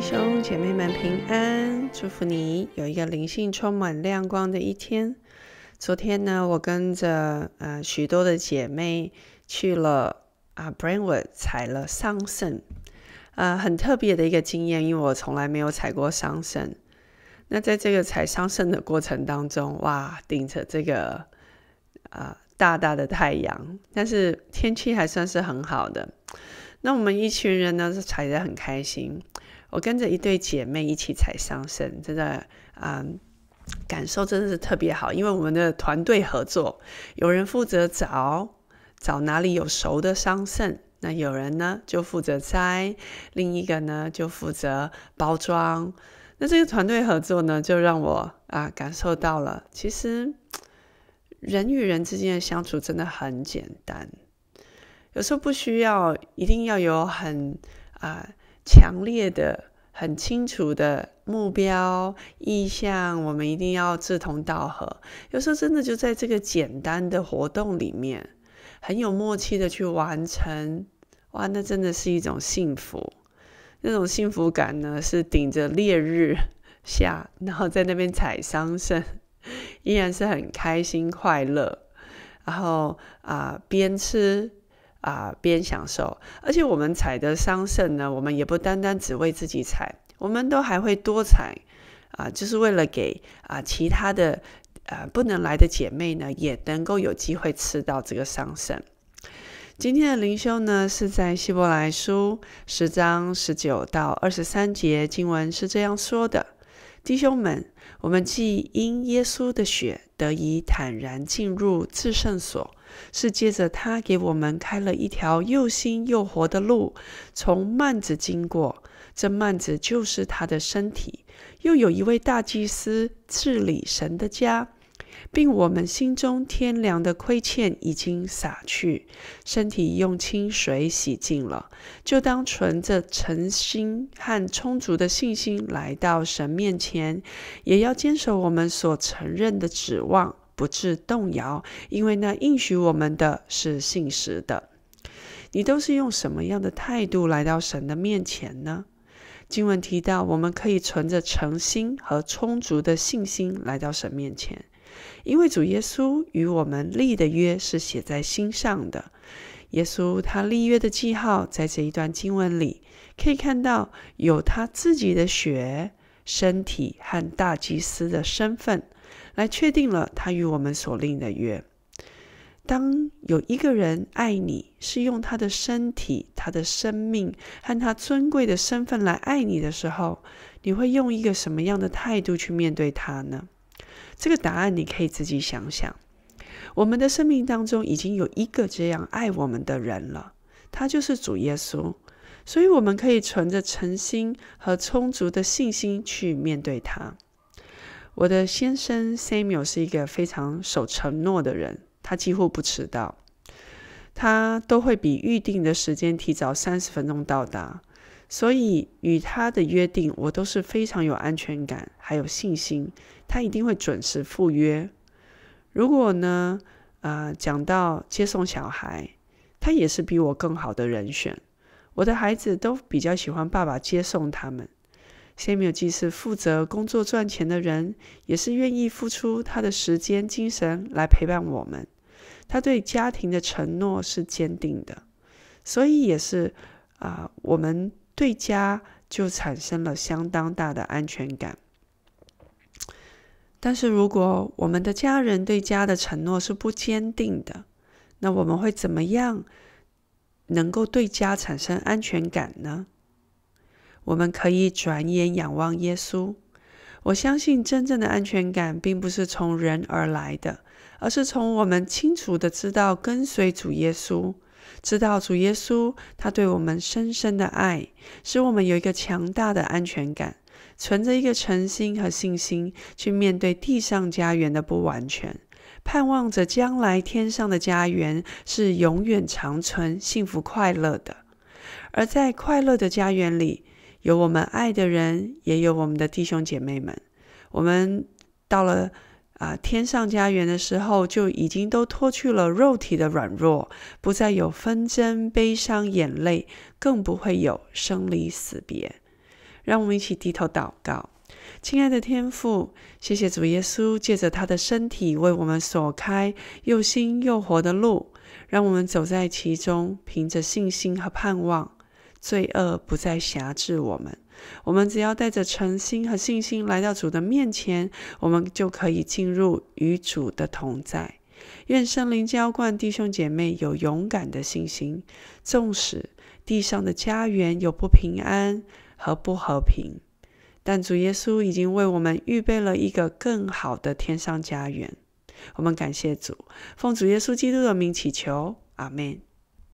兄姐妹们平安，祝福你有一个灵性充满亮光的一天。昨天呢，我跟着呃许多的姐妹去了啊 Brainwood 采了桑葚，呃很特别的一个经验，因为我从来没有采过桑葚。那在这个采桑葚的过程当中，哇，顶着这个啊大大的太阳，但是天气还算是很好的。那我们一群人呢是采的很开心。我跟着一对姐妹一起采桑葚，真的啊，感受真的是特别好。因为我们的团队合作，有人负责找找哪里有熟的桑葚，那有人呢就负责摘，另一个呢就负责包装。那这个团队合作呢，就让我啊感受到了，其实人与人之间的相处真的很简单，有时候不需要一定要有很啊。强烈的、很清楚的目标意向，我们一定要志同道合。有时候真的就在这个简单的活动里面，很有默契的去完成，哇，那真的是一种幸福。那种幸福感呢，是顶着烈日下，然后在那边采桑葚，依然是很开心快乐。然后啊，边吃。啊，边享受，而且我们采的桑葚呢，我们也不单单只为自己采，我们都还会多采，啊，就是为了给啊其他的呃不能来的姐妹呢，也能够有机会吃到这个桑葚。今天的灵修呢，是在希伯来书十章十九到二十三节，经文是这样说的：弟兄们，我们既因耶稣的血得以坦然进入至圣所。是接着他给我们开了一条又新又活的路，从幔子经过，这幔子就是他的身体。又有一位大祭司治理神的家，并我们心中天良的亏欠已经洒去，身体用清水洗净了，就当存着诚心和充足的信心来到神面前，也要坚守我们所承认的指望。不致动摇，因为那应许我们的是信实的。你都是用什么样的态度来到神的面前呢？经文提到，我们可以存着诚心和充足的信心来到神面前，因为主耶稣与我们立的约是写在心上的。耶稣他立约的记号，在这一段经文里可以看到，有他自己的血、身体和大祭司的身份。来确定了他与我们所立的约。当有一个人爱你，是用他的身体、他的生命和他尊贵的身份来爱你的时候，你会用一个什么样的态度去面对他呢？这个答案你可以自己想想。我们的生命当中已经有一个这样爱我们的人了，他就是主耶稣，所以我们可以存着诚心和充足的信心去面对他。我的先生 Samuel 是一个非常守承诺的人，他几乎不迟到，他都会比预定的时间提早三十分钟到达，所以与他的约定，我都是非常有安全感，还有信心，他一定会准时赴约。如果呢，呃，讲到接送小孩，他也是比我更好的人选。我的孩子都比较喜欢爸爸接送他们。Samuel 既是负责工作赚钱的人，也是愿意付出他的时间、精神来陪伴我们。他对家庭的承诺是坚定的，所以也是啊，我们对家就产生了相当大的安全感。但是如果我们的家人对家的承诺是不坚定的，那我们会怎么样能够对家产生安全感呢？我们可以转眼仰望耶稣。我相信真正的安全感并不是从人而来的，而是从我们清楚的知道跟随主耶稣，知道主耶稣他对我们深深的爱，使我们有一个强大的安全感，存着一个诚心和信心去面对地上家园的不完全，盼望着将来天上的家园是永远长存、幸福快乐的。而在快乐的家园里。有我们爱的人，也有我们的弟兄姐妹们。我们到了啊天上家园的时候，就已经都脱去了肉体的软弱，不再有纷争、悲伤、眼泪，更不会有生离死别。让我们一起低头祷告。亲爱的天父，谢谢主耶稣借着他的身体为我们所开又新又活的路，让我们走在其中，凭着信心和盼望，罪恶不再辖制我们。我们只要带着诚心和信心来到主的面前，我们就可以进入与主的同在。愿圣灵浇灌弟兄姐妹有勇敢的信心，纵使地上的家园有不平安和不和平。但主耶稣已经为我们预备了一个更好的天上家园。我们感谢主，奉主耶稣基督的名祈求，阿门。